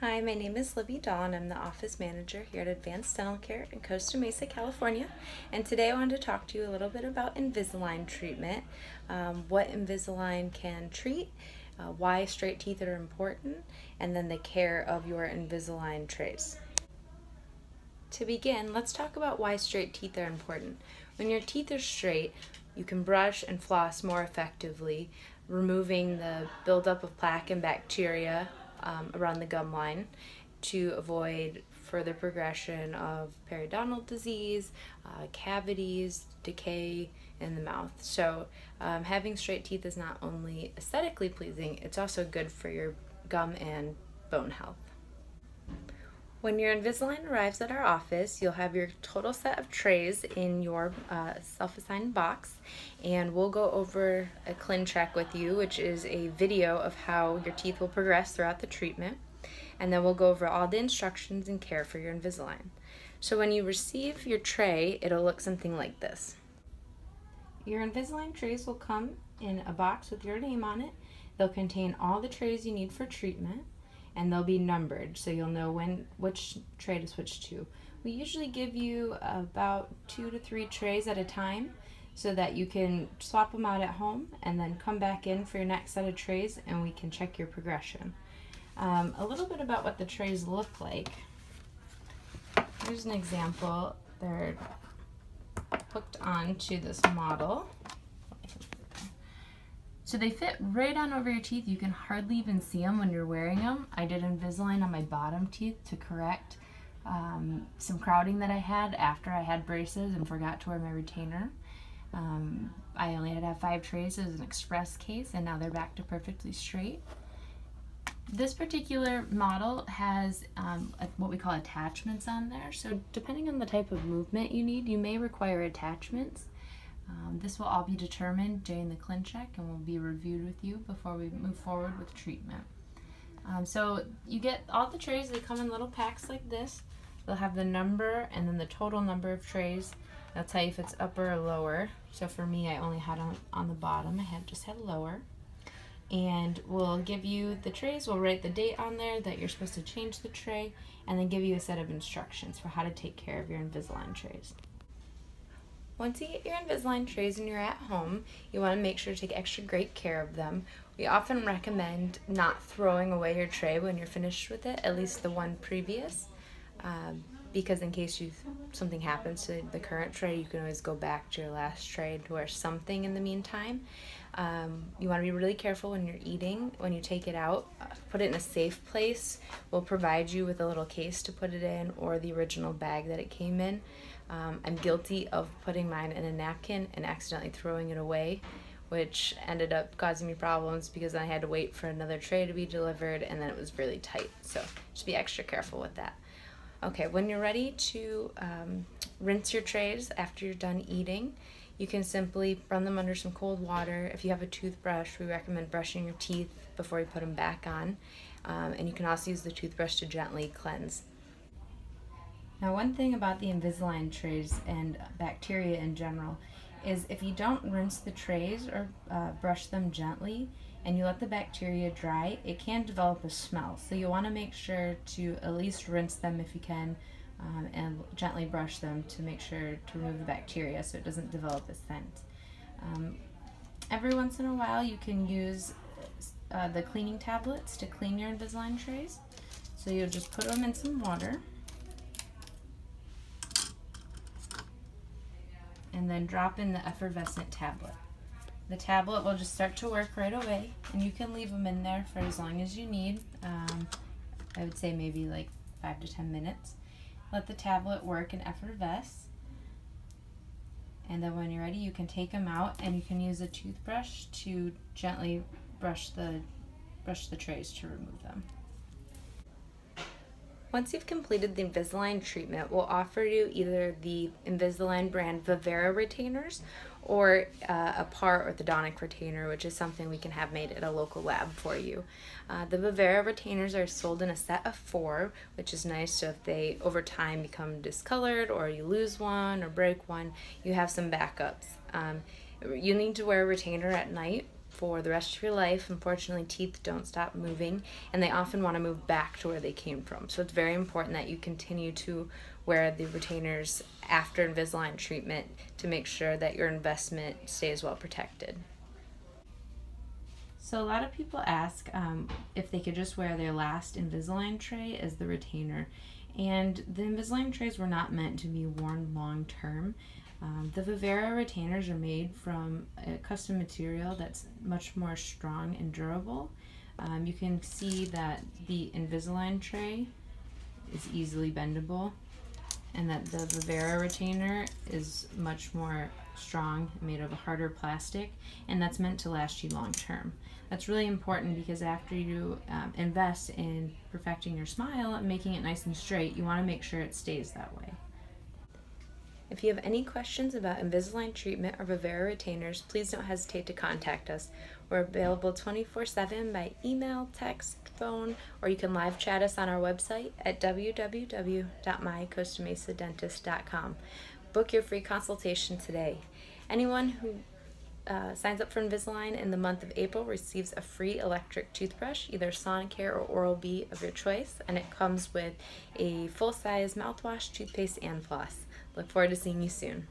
Hi, my name is Libby Dawn. And I'm the office manager here at Advanced Dental Care in Costa Mesa, California. And today I wanted to talk to you a little bit about Invisalign treatment, um, what Invisalign can treat, uh, why straight teeth are important, and then the care of your Invisalign trays. To begin, let's talk about why straight teeth are important. When your teeth are straight, you can brush and floss more effectively, removing the buildup of plaque and bacteria um, around the gum line to avoid further progression of periodontal disease, uh, cavities, decay in the mouth. So, um, having straight teeth is not only aesthetically pleasing, it's also good for your gum and bone health. When your Invisalign arrives at our office, you'll have your total set of trays in your uh, self-assigned box, and we'll go over a ClinCheck with you, which is a video of how your teeth will progress throughout the treatment, and then we'll go over all the instructions and care for your Invisalign. So when you receive your tray, it'll look something like this. Your Invisalign trays will come in a box with your name on it. They'll contain all the trays you need for treatment and they'll be numbered so you'll know when which tray to switch to. We usually give you about two to three trays at a time so that you can swap them out at home and then come back in for your next set of trays and we can check your progression. Um, a little bit about what the trays look like. Here's an example. They're hooked onto this model. So they fit right on over your teeth. You can hardly even see them when you're wearing them. I did Invisalign on my bottom teeth to correct um, some crowding that I had after I had braces and forgot to wear my retainer. Um, I only had to have five trays as an express case and now they're back to perfectly straight. This particular model has um, a, what we call attachments on there. So depending on the type of movement you need, you may require attachments. Um, this will all be determined during the ClinCheck and will be reviewed with you before we move forward with treatment. Um, so you get all the trays, they come in little packs like this. They'll have the number and then the total number of trays. They'll tell you if it's upper or lower. So for me, I only had on, on the bottom, I had just had lower. And we'll give you the trays, we'll write the date on there that you're supposed to change the tray, and then give you a set of instructions for how to take care of your Invisalign trays. Once you get your Invisalign trays and you're at home, you want to make sure to take extra great care of them. We often recommend not throwing away your tray when you're finished with it, at least the one previous, um, because in case you something happens to the current tray, you can always go back to your last tray or something in the meantime. Um, you want to be really careful when you're eating. When you take it out, uh, put it in a safe place. We'll provide you with a little case to put it in or the original bag that it came in. Um, I'm guilty of putting mine in a napkin and accidentally throwing it away, which ended up causing me problems because I had to wait for another tray to be delivered and then it was really tight. So just be extra careful with that. Okay, when you're ready to um, rinse your trays after you're done eating, you can simply run them under some cold water. If you have a toothbrush, we recommend brushing your teeth before you put them back on. Um, and you can also use the toothbrush to gently cleanse. Now one thing about the Invisalign trays and bacteria in general is if you don't rinse the trays or uh, brush them gently and you let the bacteria dry, it can develop a smell. So you want to make sure to at least rinse them if you can um, and gently brush them to make sure to remove the bacteria so it doesn't develop a scent. Um, every once in a while you can use uh, the cleaning tablets to clean your Invisalign trays. So you'll just put them in some water and then drop in the effervescent tablet. The tablet will just start to work right away and you can leave them in there for as long as you need. Um, I would say maybe like 5 to 10 minutes. Let the tablet work and effervesce. And then when you're ready, you can take them out and you can use a toothbrush to gently brush the brush the trays to remove them. Once you've completed the Invisalign treatment, we'll offer you either the Invisalign brand Vivera retainers or uh, a par orthodontic retainer, which is something we can have made at a local lab for you. Uh, the Vivera retainers are sold in a set of four, which is nice. So if they over time become discolored or you lose one or break one, you have some backups. Um, you need to wear a retainer at night for the rest of your life. Unfortunately, teeth don't stop moving and they often want to move back to where they came from. So it's very important that you continue to wear the retainers after Invisalign treatment to make sure that your investment stays well protected. So a lot of people ask um, if they could just wear their last Invisalign tray as the retainer. And the Invisalign trays were not meant to be worn long term. Um, the Vivera retainers are made from a custom material that's much more strong and durable. Um, you can see that the Invisalign tray is easily bendable and that the Vivera retainer is much more strong, made of a harder plastic, and that's meant to last you long term. That's really important because after you um, invest in perfecting your smile and making it nice and straight, you want to make sure it stays that way. If you have any questions about Invisalign treatment or Vivera retainers, please don't hesitate to contact us. We're available 24 7 by email, text, phone, or you can live chat us on our website at www.mycostamesadentist.com. Book your free consultation today. Anyone who uh, signs up for Invisalign in the month of April receives a free electric toothbrush, either Sonicare or Oral-B of your choice, and it comes with a full-size mouthwash, toothpaste, and floss. Look forward to seeing you soon.